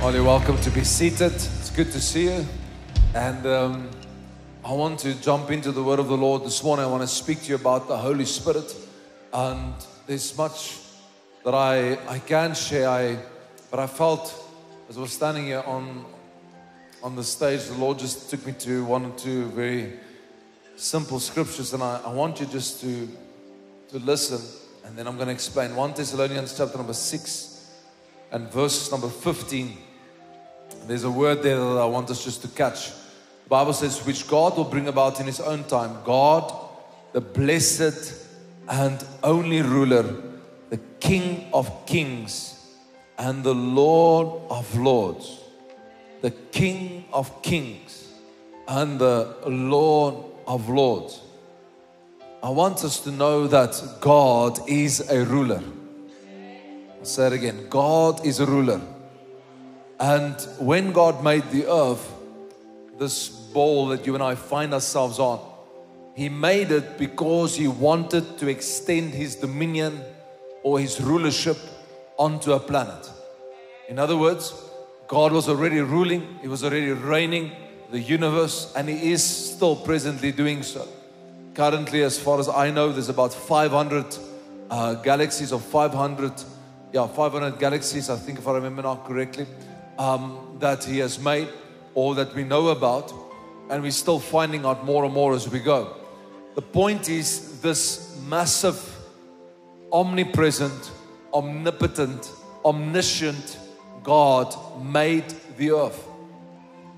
Well, you're welcome to be seated. It's good to see you. And um, I want to jump into the word of the Lord this morning. I want to speak to you about the Holy Spirit. And there's much that I, I can share. I, but I felt as I was standing here on, on the stage, the Lord just took me to one or two very simple scriptures. And I, I want you just to, to listen. And then I'm going to explain 1 Thessalonians chapter number 6 and verse number 15. There's a word there that I want us just to catch. The Bible says, which God will bring about in His own time. God, the blessed and only ruler, the King of kings and the Lord of lords. The King of kings and the Lord of lords. I want us to know that God is a ruler. I'll say it again God is a ruler. And when God made the earth, this ball that you and I find ourselves on, He made it because He wanted to extend His dominion or His rulership onto a planet. In other words, God was already ruling, He was already reigning the universe, and He is still presently doing so. Currently, as far as I know, there's about 500 uh, galaxies or 500, yeah, 500 galaxies, I think if I remember now correctly um, that He has made or that we know about, and we're still finding out more and more as we go. The point is, this massive, omnipresent, omnipotent, omniscient God made the earth.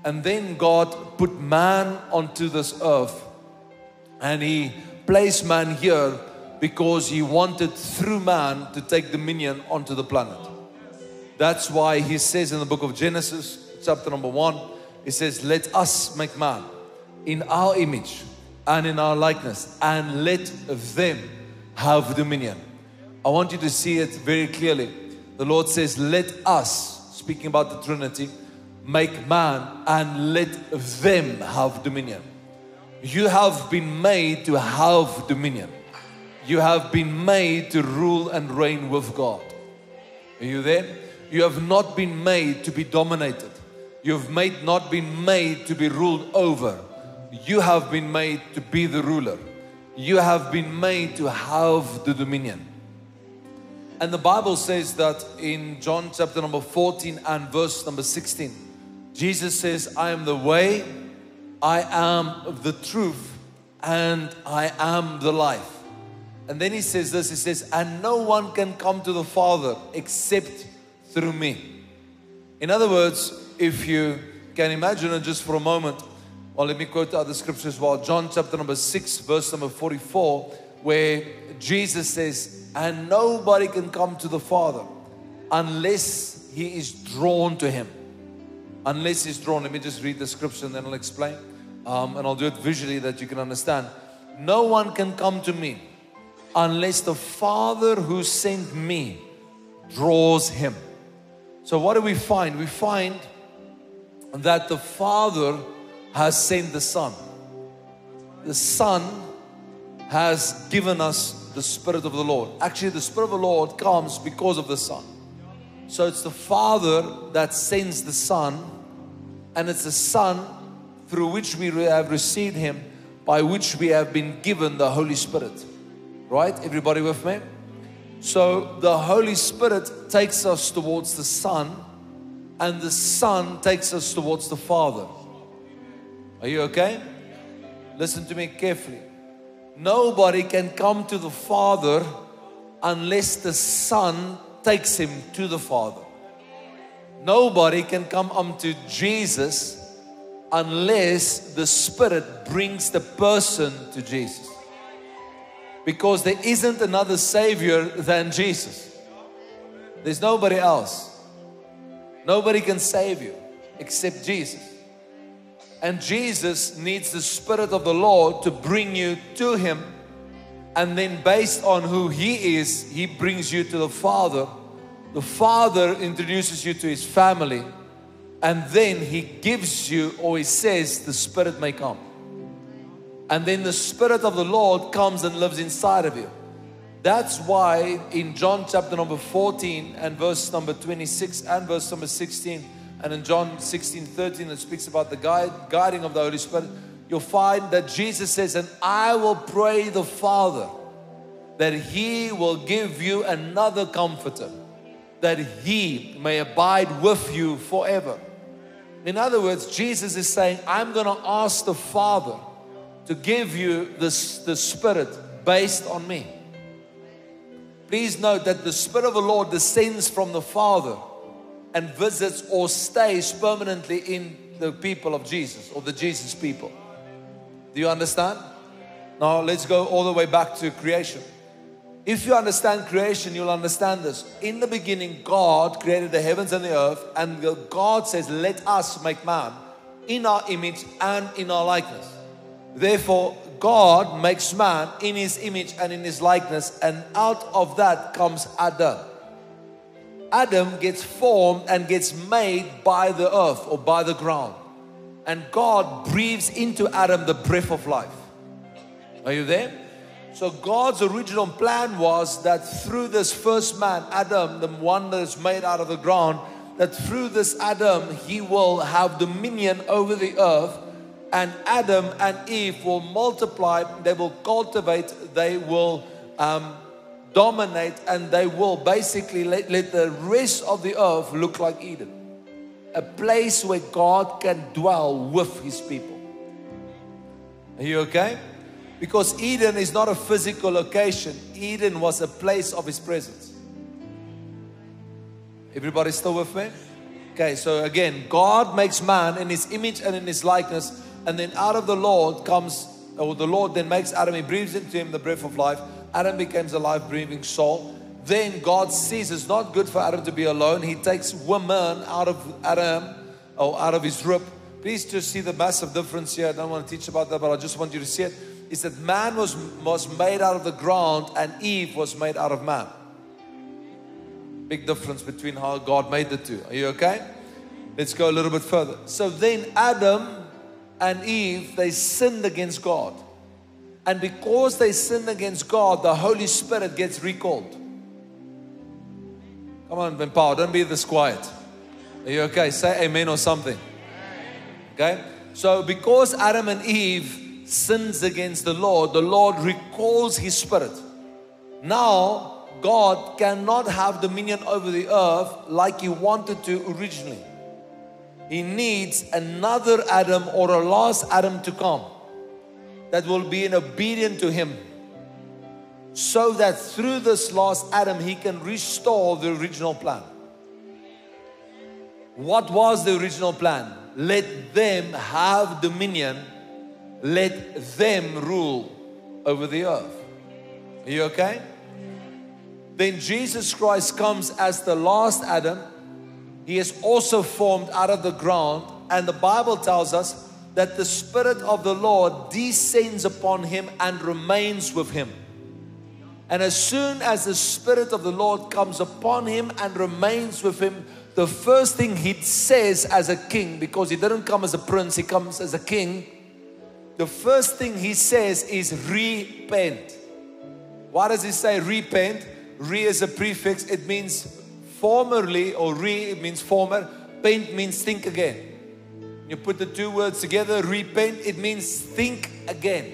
And then God put man onto this earth, and He placed man here because He wanted through man to take dominion onto the planet. That's why he says in the book of Genesis, chapter number one, he says, Let us make man in our image and in our likeness, and let them have dominion. I want you to see it very clearly. The Lord says, Let us, speaking about the Trinity, make man and let them have dominion. You have been made to have dominion. You have been made to rule and reign with God. Are you there? You have not been made to be dominated. You have made, not been made to be ruled over. You have been made to be the ruler. You have been made to have the dominion. And the Bible says that in John chapter number 14 and verse number 16, Jesus says, I am the way, I am the truth, and I am the life. And then he says this, he says, and no one can come to the Father except through me. In other words, if you can imagine it just for a moment, well, let me quote the other scriptures well. John chapter number 6, verse number 44, where Jesus says, And nobody can come to the Father unless he is drawn to him. Unless he's drawn. Let me just read the scripture and then I'll explain. Um, and I'll do it visually that you can understand. No one can come to me unless the Father who sent me draws him. So, what do we find? We find that the Father has sent the Son. The Son has given us the Spirit of the Lord. Actually, the Spirit of the Lord comes because of the Son. So, it's the Father that sends the Son, and it's the Son through which we have received Him, by which we have been given the Holy Spirit. Right? Everybody with me? So the Holy Spirit takes us towards the Son, and the Son takes us towards the Father. Are you okay? Listen to me carefully. Nobody can come to the Father unless the Son takes him to the Father. Nobody can come unto Jesus unless the Spirit brings the person to Jesus because there isn't another Savior than Jesus. There's nobody else. Nobody can save you except Jesus. And Jesus needs the Spirit of the Lord to bring you to Him. And then, based on who He is, He brings you to the Father. The Father introduces you to His family. And then He gives you, or He says, the Spirit may come. And then the Spirit of the Lord comes and lives inside of you. That's why in John chapter number 14 and verse number 26 and verse number 16 And in John 16 13, it speaks about the guide, guiding of the Holy Spirit. You'll find that Jesus says, And I will pray the Father that he will give you another comforter, that he may abide with you forever. In other words, Jesus is saying, I'm going to ask the Father to give you this, the Spirit based on me. Please note that the Spirit of the Lord descends from the Father and visits or stays permanently in the people of Jesus or the Jesus people. Do you understand? Now let's go all the way back to creation. If you understand creation, you'll understand this. In the beginning, God created the heavens and the earth, and God says, Let us make man in our image and in our likeness. Therefore, God makes man in his image and in his likeness, and out of that comes Adam. Adam gets formed and gets made by the earth or by the ground. And God breathes into Adam the breath of life. Are you there? So God's original plan was that through this first man, Adam, the one that is made out of the ground, that through this Adam, he will have dominion over the earth. And Adam and Eve will multiply, they will cultivate, they will um, dominate, and they will basically let, let the rest of the earth look like Eden. A place where God can dwell with his people. Are you okay? Because Eden is not a physical location, Eden was a place of His presence. Everybody still with me? Okay, so again, God makes man in His image and in His likeness, and then out of the Lord comes, or the Lord then makes Adam, He breathes into him the breath of life. Adam becomes a life breathing soul. Then God sees it's not good for Adam to be alone. He takes woman out of Adam or out of his rib. Please just see the massive difference here. I don't want to teach about that, but I just want you to see it is that man was, was made out of the ground and Eve was made out of man. Big difference between how God made the two. Are you okay? Let's go a little bit further. So then Adam and Eve, they sinned against God. And because they sinned against God, the Holy Spirit gets recalled. Come on, Ben Paul, don't be this quiet. Are you okay? Say amen or something. Okay? So because Adam and Eve sins against the Lord, the Lord recalls his spirit. Now, God cannot have dominion over the earth like he wanted to originally. He needs another Adam or a last Adam to come that will be in obedience to him. So that through this last Adam, he can restore the original plan. What was the original plan? Let them have dominion let them rule over the earth. Are you okay? Then Jesus Christ comes as the last Adam. He is also formed out of the ground, and the Bible tells us that the Spirit of the Lord descends upon him and remains with him. And as soon as the Spirit of the Lord comes upon him and remains with him, the first thing he says as a king, because he didn't come as a prince, he comes as a king, the first thing he says is repent. Why does he say? Repent. Re is a prefix, it means formerly, or re means former. paint means think again. You put the two words together, repaint, it means think again.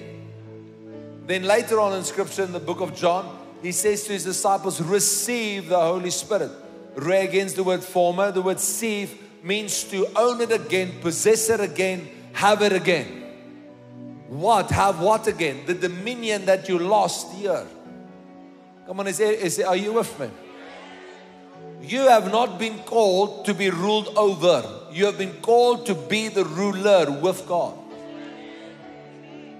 Then later on in scripture in the book of John, he says to his disciples, receive the Holy Spirit. Re against the word former, the word sieve means to own it again, possess it again, have it again. What? Have what again? The dominion that you lost here. Come on, is, is are you with me? You have not been called to be ruled over. You have been called to be the ruler with God.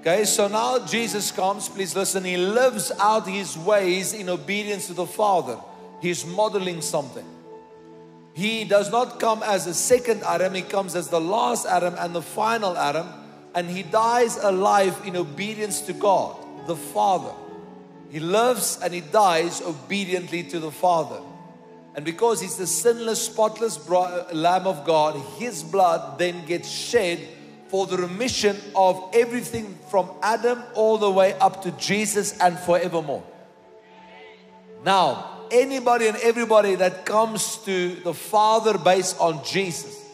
Okay, so now Jesus comes, please listen. He lives out his ways in obedience to the Father. He's modeling something. He does not come as a second Adam, he comes as the last Adam and the final Adam and he dies alive in obedience to God, the Father. He lives and he dies obediently to the Father. And because he's the sinless, spotless Lamb of God, his blood then gets shed for the remission of everything from Adam all the way up to Jesus and forevermore. Now, anybody and everybody that comes to the Father based on Jesus,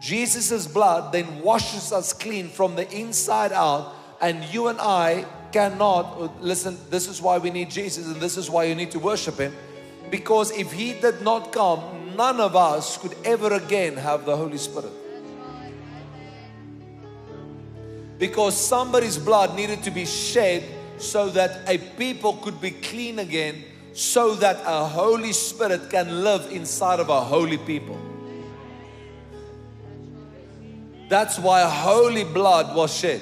Jesus' blood then washes us clean from the inside out, and you and I cannot. Uh, listen, this is why we need Jesus, and this is why you need to worship Him. Because if He did not come, none of us could ever again have the Holy Spirit. Because somebody's blood needed to be shed so that a people could be clean again, so that a Holy Spirit can live inside of a holy people. That's why holy blood was shed.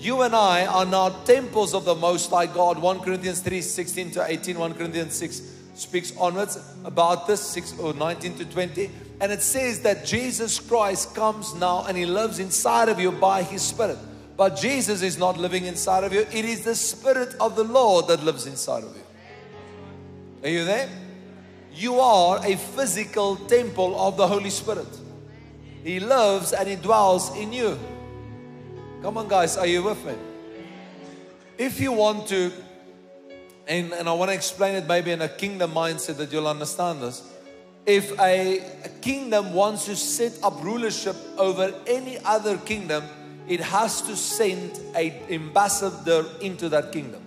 You and I are now temples of the Most High God. 1 Corinthians 3 16 to 18, 1 Corinthians 6 speaks onwards about this, 6 or 19 to 20. And it says that Jesus Christ comes now and He lives inside of you by His Spirit. But Jesus is not living inside of you, it is the Spirit of the Lord that lives inside of you. Are you there? You are a physical temple of the Holy Spirit. He lives and He dwells in you. Come on, guys, are you with me? If you want to, and, and I want to explain it maybe in a kingdom mindset that you'll understand this. If a, a kingdom wants to set up rulership over any other kingdom, it has to send an ambassador into that kingdom.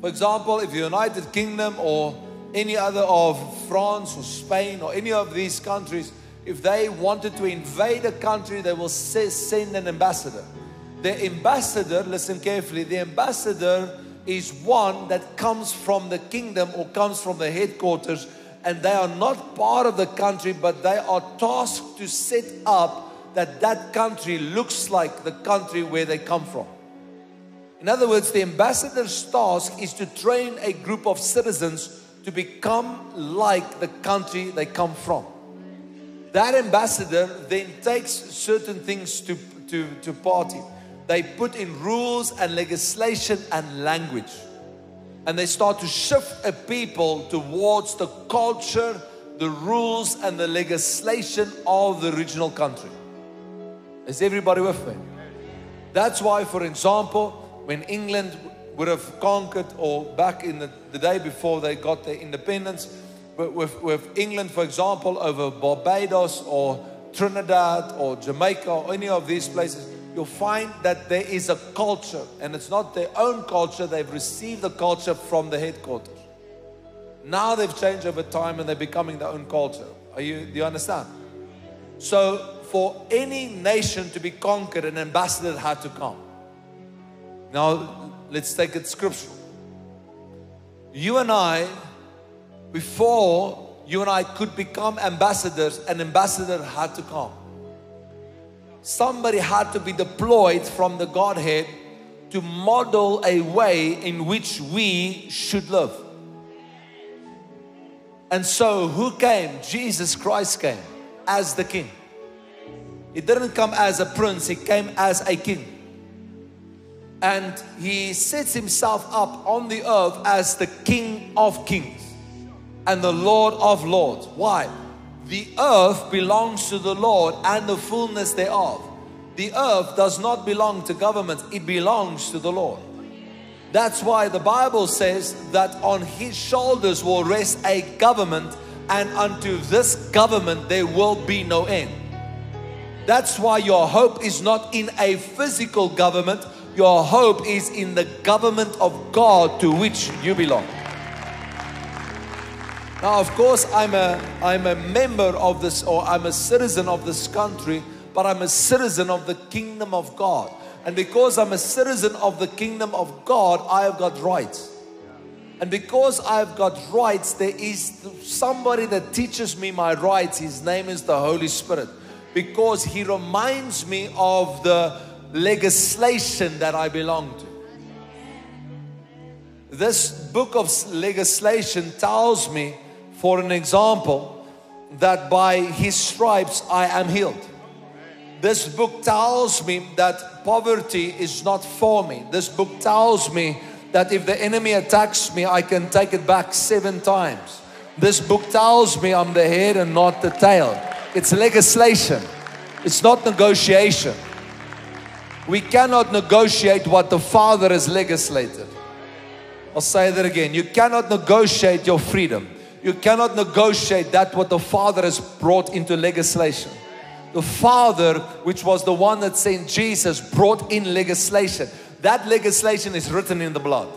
For example, if the United Kingdom or any other of France or Spain or any of these countries if they wanted to invade a country, they will send an ambassador. The ambassador, listen carefully, the ambassador is one that comes from the kingdom or comes from the headquarters, and they are not part of the country, but they are tasked to set up that that country looks like the country where they come from. In other words, the ambassador's task is to train a group of citizens to become like the country they come from that ambassador then takes certain things to, to, to party. They put in rules and legislation and language. And they start to shift a people towards the culture, the rules, and the legislation of the original country. Is everybody with me? That's why, for example, when England would have conquered, or back in the, the day before they got their independence, with, with England, for example, over Barbados or Trinidad or Jamaica or any of these places, you'll find that there is a culture, and it's not their own culture, they've received the culture from the headquarters. Now they've changed over time and they're becoming their own culture. Are you, do you understand? So, for any nation to be conquered, an ambassador had to come. Now, let's take it scriptural. You and I before you and I could become ambassadors, an ambassador had to come. Somebody had to be deployed from the Godhead to model a way in which we should live. And so, who came? Jesus Christ came as the king. He didn't come as a prince, he came as a king. And he sets himself up on the earth as the king of kings and the Lord of lords. Why? The earth belongs to the Lord and the fullness thereof. The earth does not belong to government, it belongs to the Lord. That's why the Bible says that on his shoulders will rest a government, and unto this government there will be no end. That's why your hope is not in a physical government, your hope is in the government of God to which you belong. Now, of course, I'm a, I'm a member of this, or I'm a citizen of this country, but I'm a citizen of the kingdom of God. And because I'm a citizen of the kingdom of God, I have got rights. And because I've got rights, there is somebody that teaches me my rights. His name is the Holy Spirit. Because he reminds me of the legislation that I belong to. This book of legislation tells me for an example, that by his stripes I am healed. This book tells me that poverty is not for me. This book tells me that if the enemy attacks me, I can take it back seven times. This book tells me I'm the head and not the tail. It's legislation, it's not negotiation. We cannot negotiate what the Father has legislated. I'll say that again. You cannot negotiate your freedom. You cannot negotiate that what the Father has brought into legislation. The Father, which was the one that sent Jesus, brought in legislation. That legislation is written in the blood.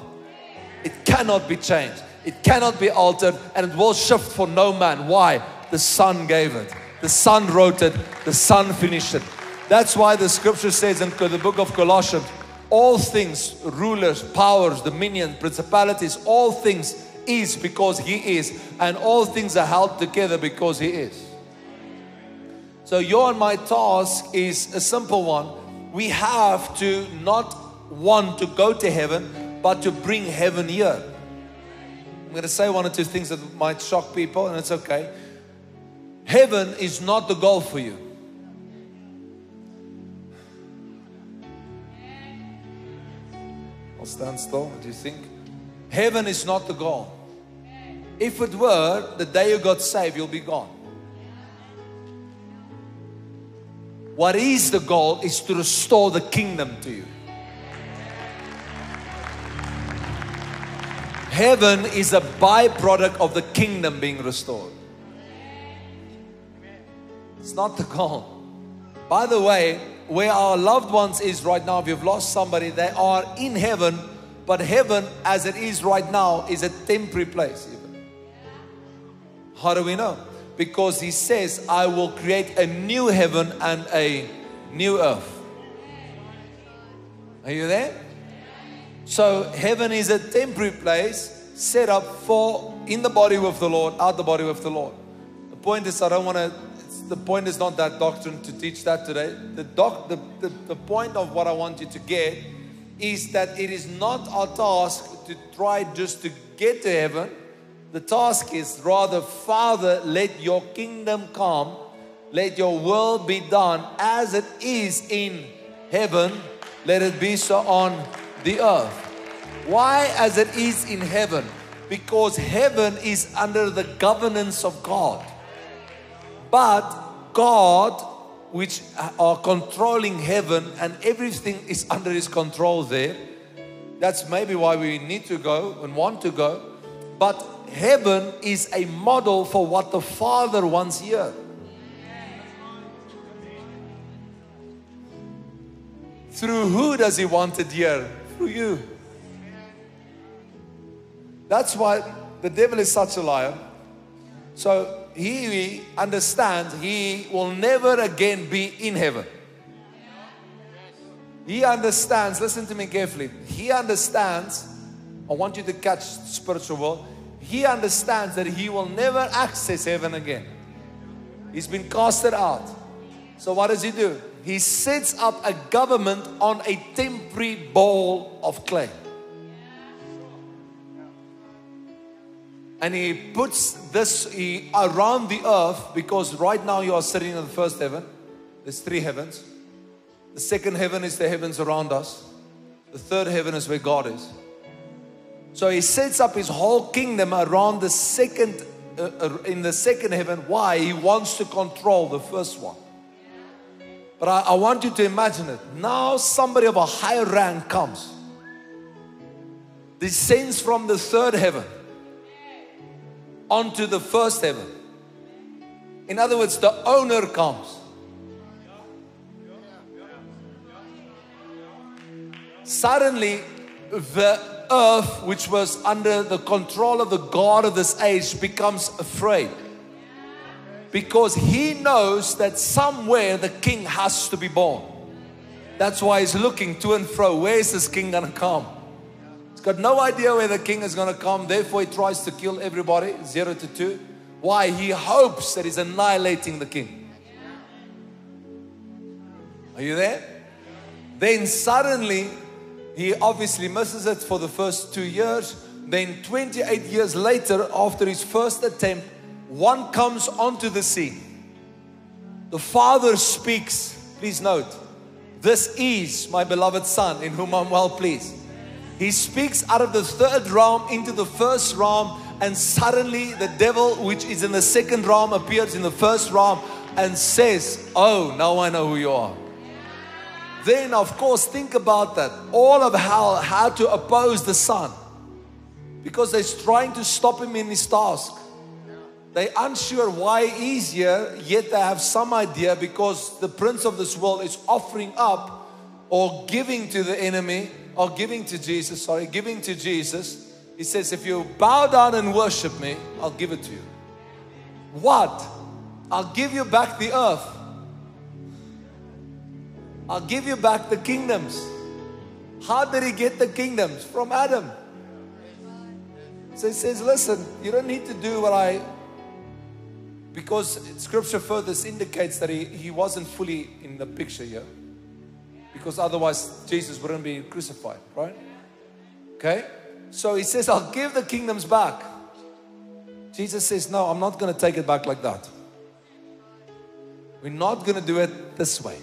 It cannot be changed. It cannot be altered and it will shift for no man. Why? The Son gave it. The Son wrote it. The Son finished it. That's why the scripture says in the book of Colossians all things, rulers, powers, dominion, principalities, all things is because He is, and all things are held together because He is. So, your and my task is a simple one. We have to not want to go to heaven, but to bring heaven here. I'm going to say one or two things that might shock people, and it's okay. Heaven is not the goal for you. I'll stand still. What do you think? Heaven is not the goal. If it were, the day you got saved, you'll be gone. What is the goal is to restore the kingdom to you. Heaven is a byproduct of the kingdom being restored. It's not the goal. By the way, where our loved ones is right now, if you've lost somebody, they are in heaven, but heaven as it is right now is a temporary place. Even. How do we know? Because he says, I will create a new heaven and a new earth. Are you there? So heaven is a temporary place set up for in the body with the Lord, out the body with the Lord. The point is, I don't want to. The point is not that doctrine to teach that today. The doc, the, the, the point of what I want you to get is that it is not our task to try just to get to heaven. The task is rather, Father, let your kingdom come, let your will be done as it is in heaven, let it be so on the earth. Why as it is in heaven? Because heaven is under the governance of God. But God, which uh, are controlling heaven and everything is under his control there. That's maybe why we need to go and want to go. But heaven is a model for what the Father wants here. Through who does he want it here? Through you. That's why the devil is such a liar. So he understands he will never again be in heaven. He understands, listen to me carefully. He understands, I want you to catch spiritual world. He understands that he will never access heaven again. He's been casted out. So what does he do? He sets up a government on a temporary ball of clay. And he puts this he, around the earth because right now you are sitting in the first heaven. There's three heavens. The second heaven is the heavens around us. The third heaven is where God is. So he sets up his whole kingdom around the second, uh, uh, in the second heaven. Why? He wants to control the first one. But I, I want you to imagine it. Now somebody of a higher rank comes, descends from the third heaven onto the first heaven. In other words, the owner comes. Suddenly, the earth, which was under the control of the God of this age, becomes afraid. Because he knows that somewhere the king has to be born. That's why he's looking to and fro. Where is this king going to come? He's got no idea where the king is going to come. Therefore, he tries to kill everybody, zero to two. Why? He hopes that he's annihilating the king. Are you there? Then suddenly, he obviously misses it for the first two years. Then, 28 years later, after his first attempt, one comes onto the scene. The father speaks. Please note, this is my beloved son in whom I'm well pleased. He speaks out of the third realm into the first realm, and suddenly the devil, which is in the second realm, appears in the first realm and says, Oh, now I know who you are. Then, of course, think about that. All of hell had to oppose the son because they're trying to stop him in his task. They're unsure why easier, yet they have some idea because the prince of this world is offering up or giving to the enemy or giving to Jesus, sorry, giving to Jesus. He says, if you bow down and worship me, I'll give it to you. What? I'll give you back the earth. I'll give you back the kingdoms. How did he get the kingdoms? From Adam. So he says, listen, you don't need to do what I because scripture further indicates that he, he wasn't fully in the picture here. Because otherwise, Jesus wouldn't be crucified, right? Okay? So he says, I'll give the kingdoms back. Jesus says, No, I'm not going to take it back like that. We're not going to do it this way.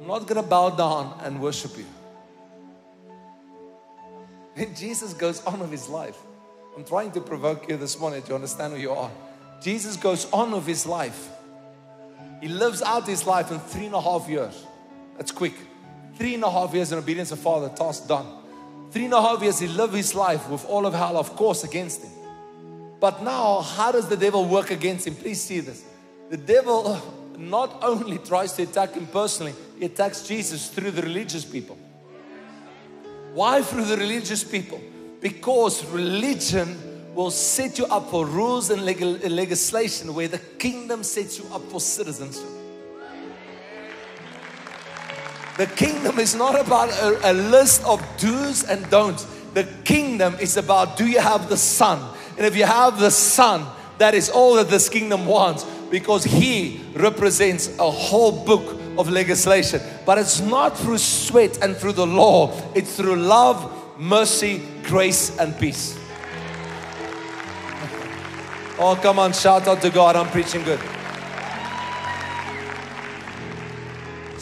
I'm not going to bow down and worship you. And Jesus goes on with his life. I'm trying to provoke you this morning to understand who you are. Jesus goes on with his life. He lives out his life in three and a half years. That's quick. Three and a half years in obedience to Father, task done. Three and a half years he lived his life with all of hell, of course, against him. But now, how does the devil work against him? Please see this. The devil uh, not only tries to attack him personally, he attacks Jesus through the religious people. Why through the religious people? Because religion will set you up for rules and legislation where the kingdom sets you up for citizenship. The kingdom is not about a, a, list of do's and don'ts. The kingdom is about do you have the Son? And if you have the Son, that is all that this kingdom wants because He represents a whole book of legislation. But it's not through sweat and through the law, it's through love, mercy, grace, and peace. Oh, come on, shout out to God. I'm preaching good.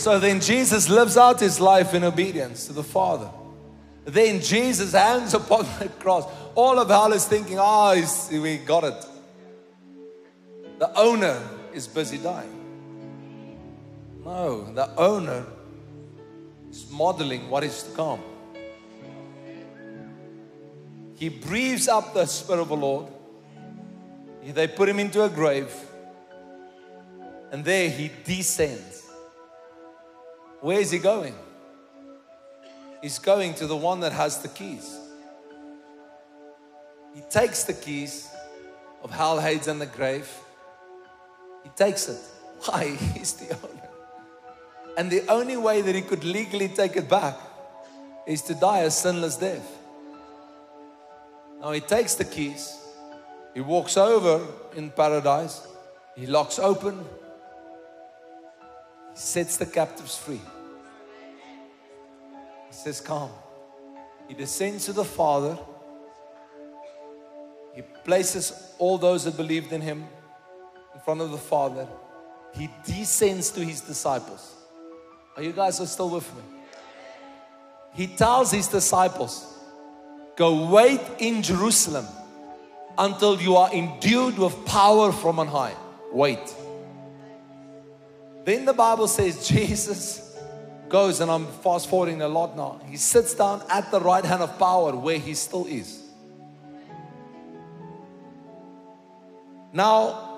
So then Jesus lives out his life in obedience to the Father. Then Jesus hangs upon the cross. All of hell is thinking, ah, oh, we got it. The owner is busy dying. No, the owner is modeling what is to come. He breathes up the Spirit of the Lord they put him into a grave, and there he descends. Where is he going? He's going to the one that has the keys. He takes the keys of hell, Hades, and the grave. He takes it. Why? He's the owner. And the only way that he could legally take it back is to die a sinless death. Now he takes the keys he walks over in paradise, he locks open, sets the captives free. He says, Come. He descends to the Father. He places all those that believed in him in front of the Father. He descends to his disciples. Are you guys still with me? He tells his disciples, Go wait in Jerusalem until you are endued with power from on high. Wait. Then the Bible says Jesus goes, and I'm fast forwarding a lot now. He sits down at the right hand of power where he still is. Now,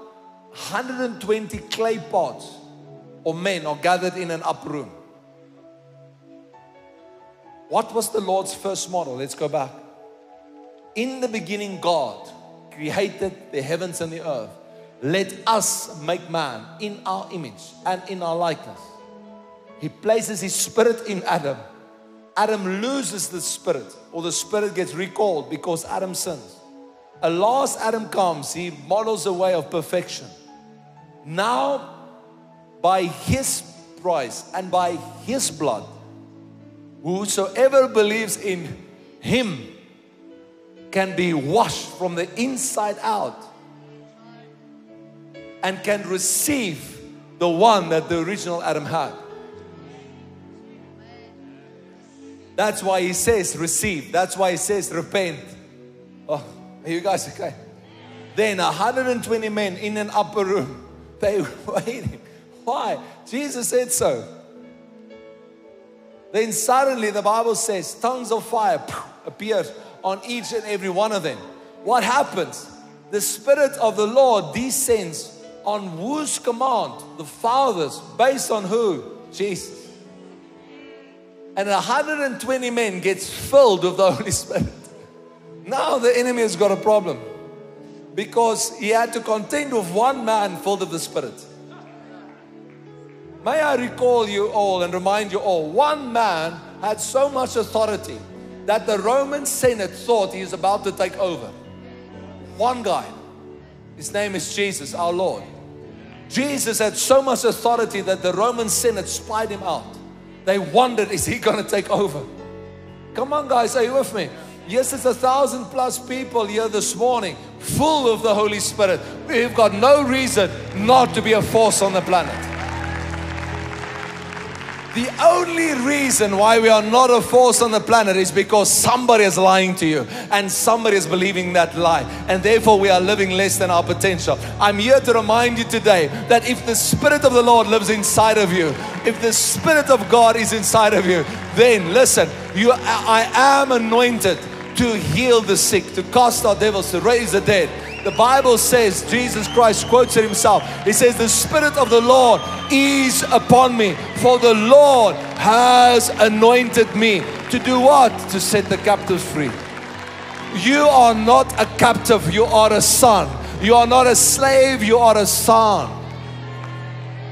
120 clay pots or men are gathered in an upper room. What was the Lord's first model? Let's go back. In the beginning, God created the heavens and the earth. Let us make man in our image and in our likeness. He places his spirit in Adam. Adam loses the spirit, or the spirit gets recalled because Adam sins. A last Adam comes, he models a way of perfection. Now, by his price and by his blood, whosoever believes in him can be washed from the inside out and can receive the one that the original Adam had. That's why he says receive. That's why he says repent. Oh, are you guys okay? Then 120 men in an upper room, they were waiting. Why? Jesus said so. Then suddenly the Bible says tongues of fire appeared on each and every one of them. What happens? the Spirit of the Lord descends on whose command? The Father's. Based on who? Jesus. And 120 men gets filled with the Holy Spirit. Now the enemy has got a problem because he had to contend with one man filled with the Spirit. May I recall you all and remind you all one man had so much authority that the Roman Senate thought he was about to take over. One guy. His name is Jesus, our Lord. Jesus had so much authority that the Roman Senate spied him out. They wondered, is he going to take over? Come on, guys, are you with me? Yes, it's a thousand plus people here this morning, full of the Holy Spirit. We've got no reason not to be a force on the planet. The only reason why we are not a force on the planet is because somebody is lying to you and somebody is believing that lie. And therefore, we are living less than our potential. I'm here to remind you today that if the Spirit of the Lord lives inside of you, if the Spirit of God is inside of you, then listen, you, I am anointed to heal the sick, to cast out devils, to raise the dead. The Bible says, Jesus Christ quotes it himself. He says, The Spirit of the Lord is upon me, for the Lord has anointed me to do what? To set the captives free. You are not a captive, you are a son. You are not a slave, you are a son.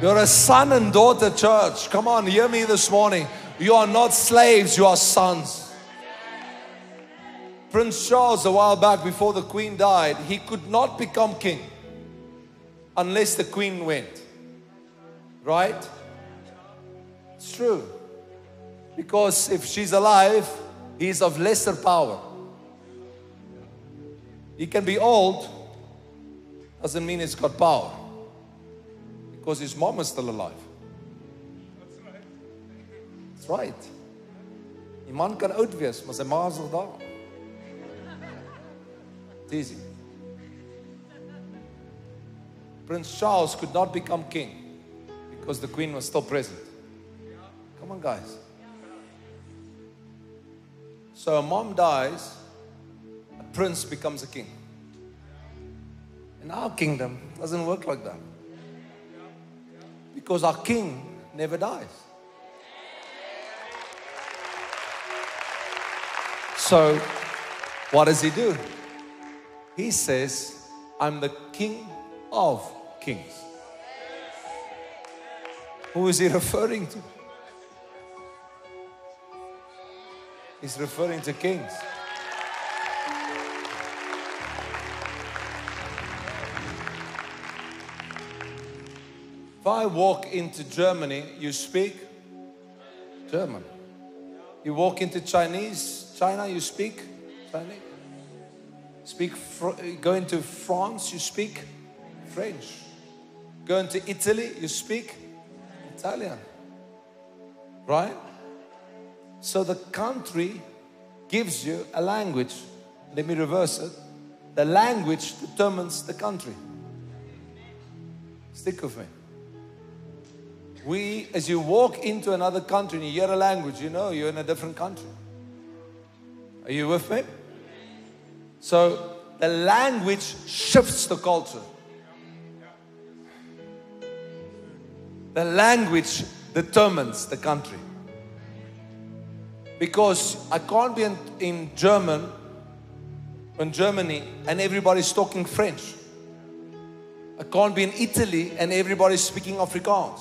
You're a son and daughter, church. Come on, hear me this morning. You are not slaves, you are sons. Prince Charles, a while back before the Queen died, he could not become king unless the Queen went. Right? It's true. Because if she's alive, he's of lesser power. He can be old, doesn't mean he's got power. Because his mom is still alive. That's right. Die man kan oud wees, maar sy ma is nog daar. It's easy. Prince Charles could not become king because the queen was still present. Come on, guys. So a mom dies, a prince becomes a king. In our kingdom, doesn't work like that. Because our king never dies. So, what does he do? He says, I'm the king of kings. Who is he referring to? He's referring to kings. If I walk into Germany, you speak German. You walk into Chinese, China, you speak Chinese. Speak, go into France, you speak French. Go into Italy, you speak Italian. Right? So the country gives you a language. Let me reverse it. The language determines the country. Stick with me. We, as you walk into another country and you hear a language, you know you're in a different country. Are you with me? So the language shifts the culture. The language determines the country. Because I can't be in, in German, in Germany, and everybody's talking French. I can't be in Italy and everybody's speaking Afrikaans.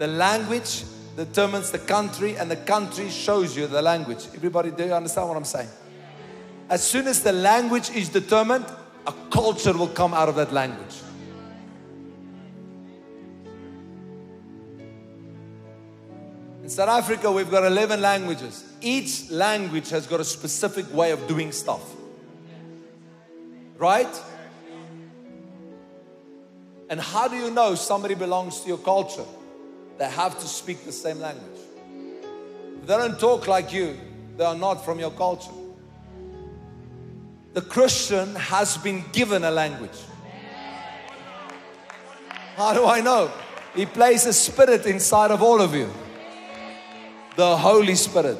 The language determines the country, and the country shows you the language. Everybody, do you understand what I'm saying? As soon as the language is determined, a culture will come out of that language. In South Africa, we've got 11 languages. Each language has got a specific way of doing stuff. Right? And how do you know somebody belongs to your culture? They have to speak the same language. If they don't talk like you, they are not from your culture. The Christian has been given a language. How do I know? He places a spirit inside of all of you. The Holy Spirit.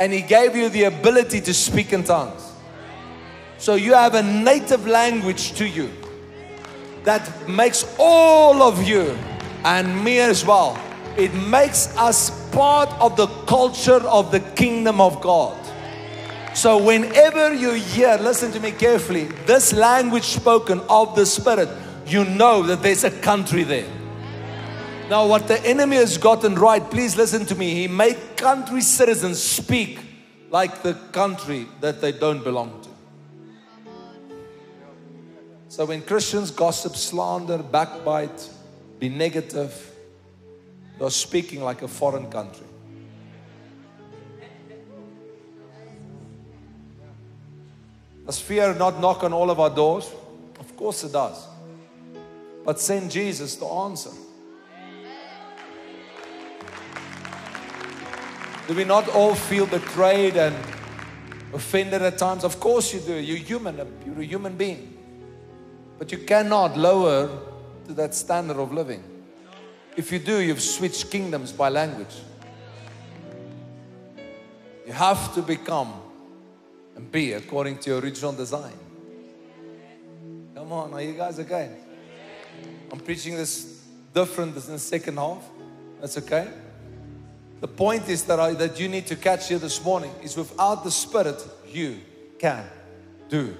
And He gave you the ability to speak in tongues. So you have a native language to you that makes all of you and me as well. It makes us part of the culture of the kingdom of God. So, whenever you hear, listen to me carefully, this language spoken of the Spirit, you know that there's a country there. Now, what the enemy has gotten right, please listen to me. He made country citizens speak like the country that they don't belong to. So, when Christians gossip, slander, backbite, be negative, they're speaking like a foreign country. Does fear not knock on all of our doors? Of course it does. But send Jesus to answer. Do we not all feel betrayed and offended at times? Of course you do. You're human. You're a human being. But you cannot lower to that standard of living. If you do, you've switched kingdoms by language. You have to become and be according to your original design. Come on, are you guys okay? I'm preaching this different in the second half. That's okay. The point is that, I, that you need to catch here this morning is without the Spirit, you can do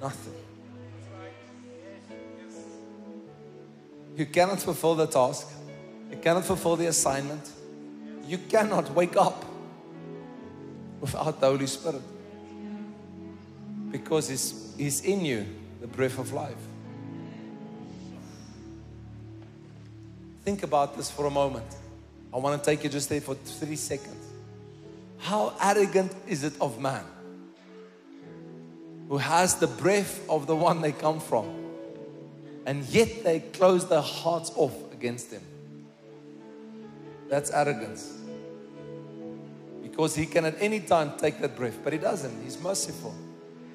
nothing. You cannot fulfill the task. You cannot fulfill the assignment. You cannot wake up without the Holy Spirit because He's, he's in you, the breath of life. Think about this for a moment. I want to take you just there for three seconds. How arrogant is it of man who has the breath of the one they come from, and yet they close their hearts off against him? That's arrogance. Because he can at any time take that breath, but he doesn't. He's merciful.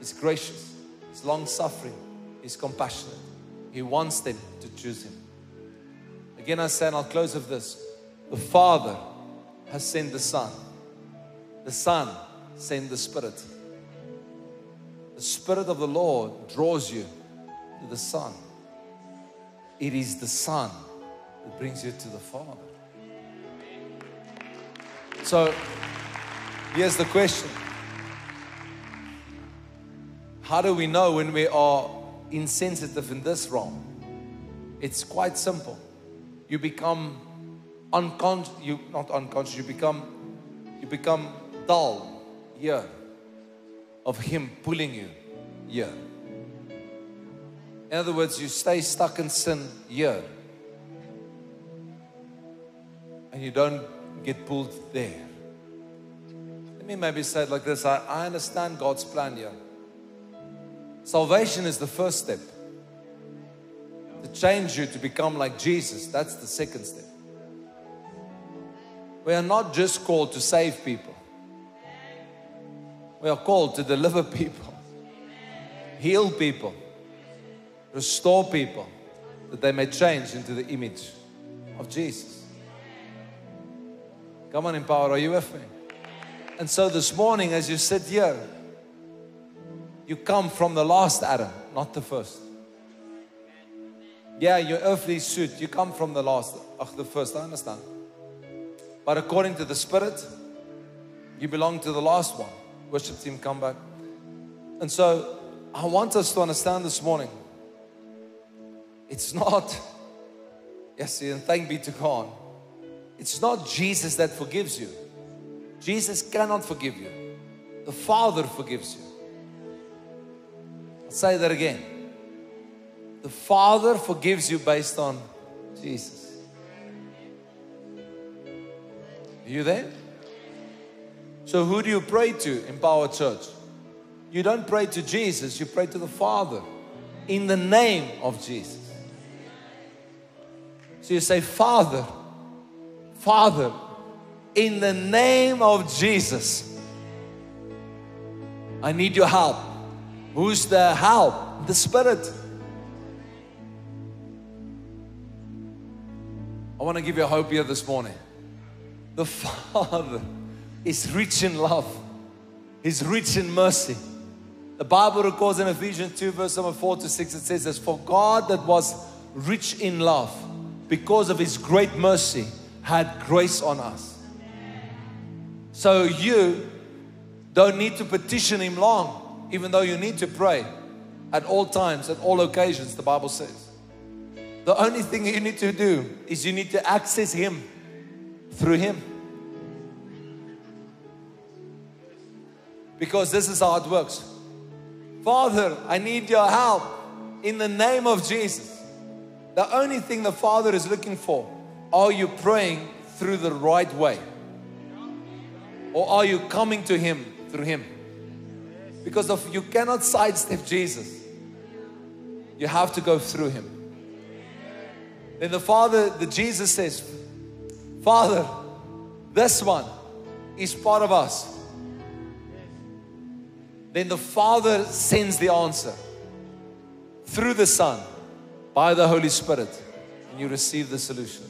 He's gracious, He's long suffering, He's compassionate. He wants them to choose Him. Again, I say, and I'll close with this the Father has sent the Son, the Son sent the Spirit. The Spirit of the Lord draws you to the Son. It is the Son that brings you to the Father. So, here's the question how do we know when we are insensitive in this realm? It's quite simple. You become unconscious, you not unconscious, you become you become dull here of him pulling you here. In other words, you stay stuck in sin here. And you don't get pulled there. Let me maybe say it like this I, I understand God's plan here. Salvation is the first step. To change you to become like Jesus, that's the second step. We are not just called to save people, we are called to deliver people, heal people, restore people, that they may change into the image of Jesus. Come on, Empower, are you with me? And so this morning, as you sit here, you come from the last Adam, not the first. Yeah, your earthly suit, you come from the last, of the first, I understand. But according to the Spirit, you belong to the last one. Worship team, come back. And so I want us to understand this morning it's not, yes, and thank be to God, it's not Jesus that forgives you. Jesus cannot forgive you, the Father forgives you say that again. The Father forgives you based on Jesus. Are you there? So, who do you pray to Empower Church? You don't pray to Jesus, you pray to the Father in the name of Jesus. So you say, Father, Father, in the name of Jesus, I need your help. Who's the help? The Spirit. I want to give you a hope here this morning. The Father is rich in love, He's rich in mercy. The The Bible records in Ephesians 2, verse number 4 to 6, it says this For God that was rich in love, because of his great mercy, had grace on us. So you don't need to petition him long, even though you need to pray at all times, at all occasions, the Bible says. The only thing you need to do is you need to access him through him. Because this is how it works. Father, I need your help in the name of Jesus. The only thing the Father is looking for are you praying through the right way? Or are you coming to Him through Him? Because of you cannot sidestep Jesus, you have to go through Him. Then the Father, the Jesus says, Father, this one is part of us. Then the Father sends the answer through the Son by the Holy Spirit, and you receive the solution.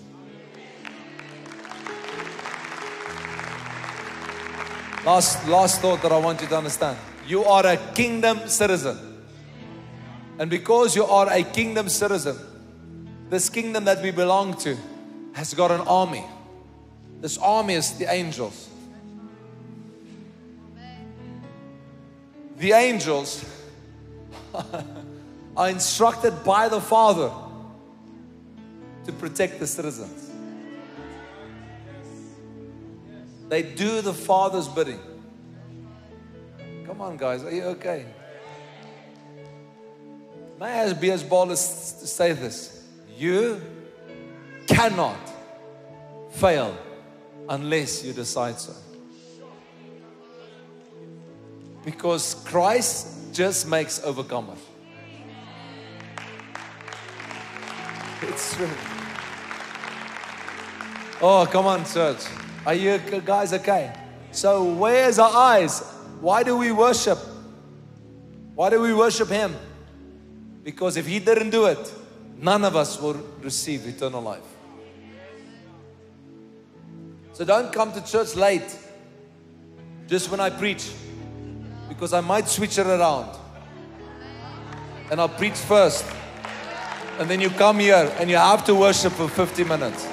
Last, last thought that I want you to understand you are a kingdom citizen. And because you are a kingdom citizen, this kingdom that we belong to has got an army. This army is the angels. The angels are instructed by the Father to protect the citizens. They do the Father's bidding. Come on, guys, are you okay? May I be as bold as to say this? You cannot fail unless you decide so. Because Christ just makes overcomers. It's true. Oh, come on, church. Are you guys okay? So, where's our eyes? Why do we worship? Why do we worship Him? Because if He didn't do it, none of us will receive eternal life. So, don't come to church late just when I preach because I might switch it around. And I'll preach first. And then you come here and you have to worship for 50 minutes.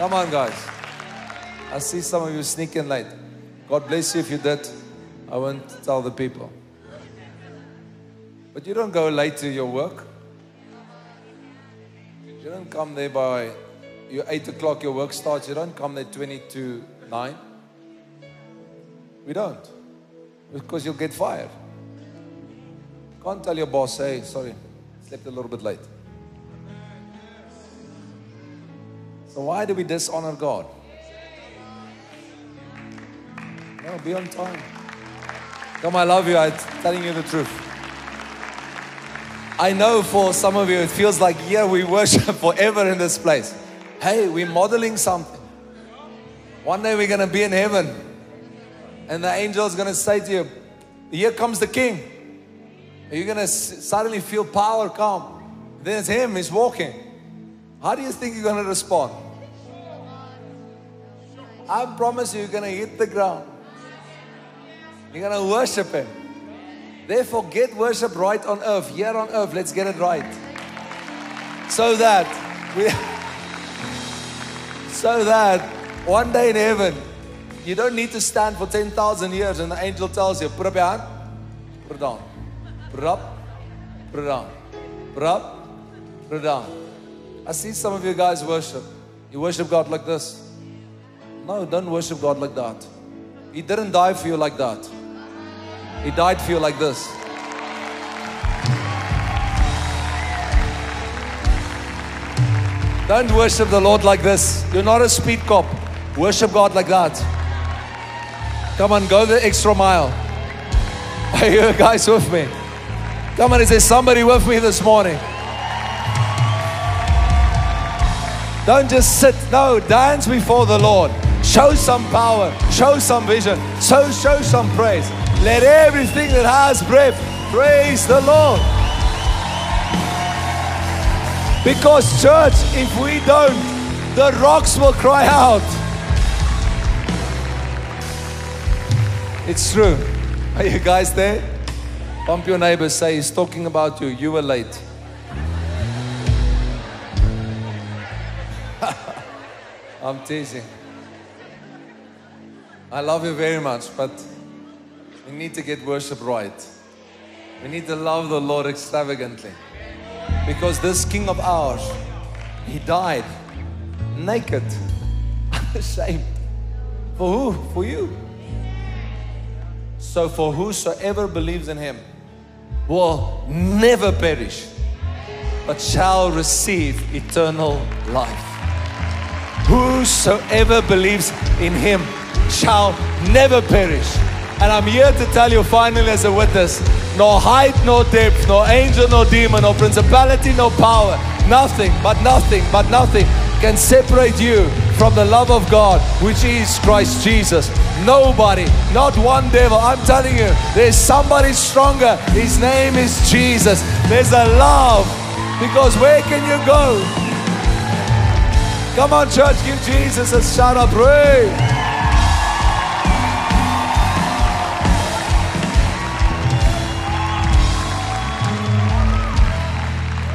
Come on, guys. I see some of you sneaking late. God bless you if you did. I won't tell the people. But you don't go late to your work. You don't come there by your 8 o'clock, your work starts. You don't come there 20 to 9. We don't. Because you'll get fired. Can't tell your boss, hey, sorry, slept a little bit late. So why do we dishonor God? No, be on time. Come, I love you. I'm telling you the truth. I know for some of you it feels like, yeah, we worship forever in this place. Hey, we're modeling something. One day we're going to be in heaven. And the angel is going to say to you, Here comes the king. You're going to suddenly feel power come. Then it's him, he's walking. How do you think you're going to respond? I promise you, you're going to hit the ground. You're going to worship him. Therefore, get worship right on earth. Here on earth, let's get it right. So that we, so that one day in heaven, you don't need to stand for 10,000 years and the angel tells you, put up your hand, put it down. Put it up, put it down. Put it up, put it down. I see some of you guys worship. You worship God like this. No, don't worship God like that. He didn't die for you like that. He died for you like this. Don't worship the Lord like this. You're not a speed cop. Worship God like that. Come on, go the extra mile. Are you guys with me? Come on, is there somebody with me this morning? Don't just sit. No, dance before the Lord. Show some power. Show some vision. So show some praise. Let everything that has breath praise the Lord. Because, church, if we don't, the rocks will cry out. It's true. Are you guys there? Bump your neighbor, say he's talking about you. You were late. I'm teasing. I love you very much, but we need to get worship right. We need to love the Lord extravagantly. Because this King of ours, he died naked, unashamed. For who? For you. So, for whosoever believes in him will never perish, but shall receive eternal life. Whosoever believes in him shall never perish. And I'm here to tell you finally as a witness no height, no depth, no angel, no demon, no principality, no power, nothing, but nothing, but nothing can separate you from the love of God, which is Christ Jesus. Nobody, not one devil. I'm telling you, there's somebody stronger. His name is Jesus. There's a love. Because where can you go? Come on, church, give Jesus a shout of praise.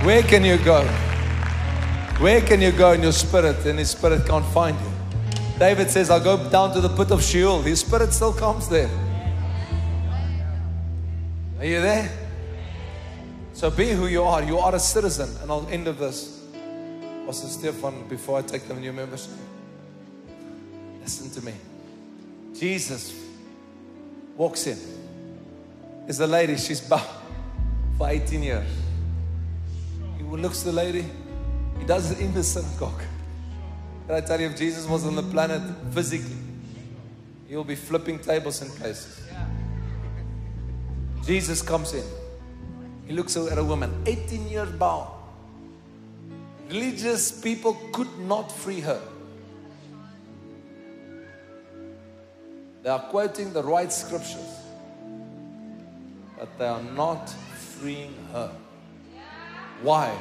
Where can you go? Where can you go in your spirit and his spirit can't find you? David says, I'll go down to the pit of Sheol. His spirit still comes there. Are you there? So be who you are. You are a citizen. And I'll end of this. Pastor Stefan, before I take the new members, listen to me. Jesus walks in. Is a lady, she's bound for 18 years. He looks the lady, he does it in the synagogue. Can I tell you, if Jesus was on the planet physically, he'll be flipping tables in places. Jesus comes in. He looks at a woman, 18 years bound. Religious people could not free her. They are quoting the right scriptures, but they are not freeing her. Why?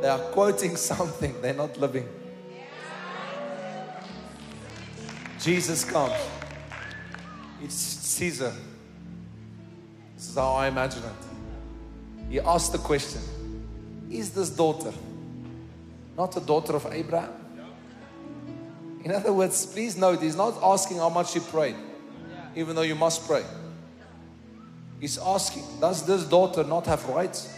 They are quoting something, they're not living. Jesus comes. It's Caesar. This is how I imagine it. He asked the question Is this daughter not a daughter of Abraham? In other words, please note, he's not asking how much she prayed, even though you must pray. He's asking, Does this daughter not have rights?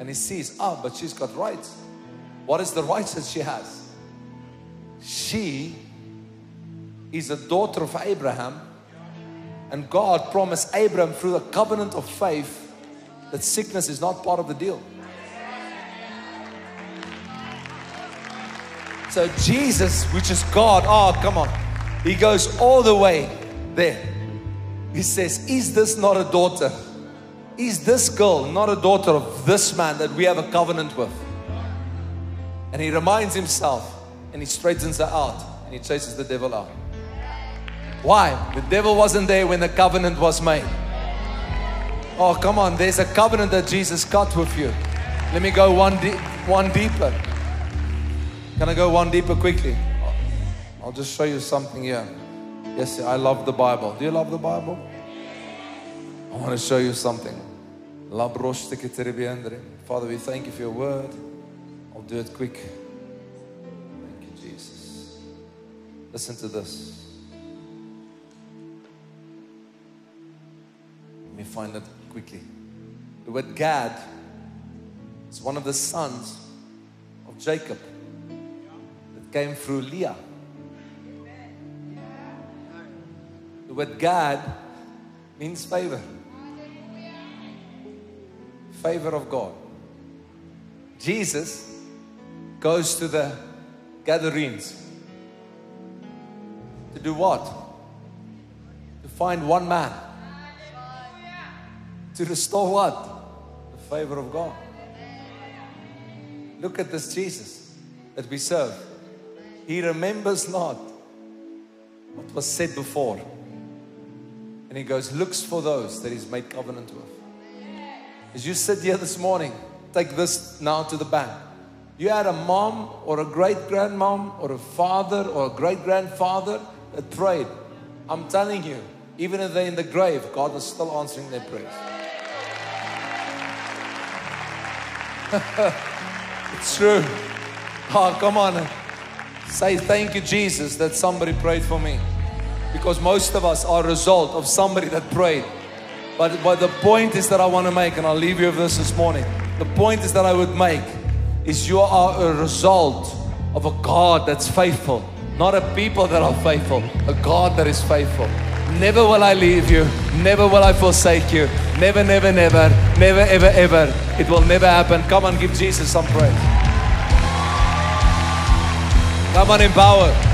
And he sees, ah, but she's got rights. What is the rights that she has? She is a daughter of Abraham. And God promised Abraham through the covenant of faith that sickness is not part of the deal. So Jesus, which is God, oh, come on. He goes all the way there. He says, Is this not a daughter? Is this girl not a daughter of this man that we have a covenant with? And he reminds himself and he straightens her out and he chases the devil out. Why? The devil wasn't there when the covenant was made. Oh, come on, there's a covenant that Jesus cut with you. Let me go one, de- one deeper. Can I go one deeper quickly? I'll just show you something here. Yes, I love the Bible. Do you love the Bible? I want to show you something. Father, we thank you for your word. I'll do it quick. Thank you, Jesus. Listen to this. Let me find it quickly. The word Gad is one of the sons of Jacob came through Leah. Word Gad means favor favor of God. Jesus goes to the Gadarenes to do what? To find one man. To restore what? The favor of God. Look at this Jesus that we serve. He remembers not what was said before. And he goes, looks for those that he's made covenant with. As you sit here this morning, take this now to the bank. You had a mom or a great grandmom or a father or a great grandfather that prayed. I'm telling you, even if they're in the grave, God is still answering their prayers. it's true. Oh, come on. Say thank you, Jesus, that somebody prayed for me. Because most of us are a result of somebody that prayed. But, but the point is that I want to make, and I'll leave you with this this morning. The point is that I would make is you are a result of a God that's faithful, not a people that are faithful, a God that is faithful. Never will I leave you, never will I forsake you, never, never, never, never, ever, ever. It will never happen. Come on, give Jesus some praise. Come on, empower.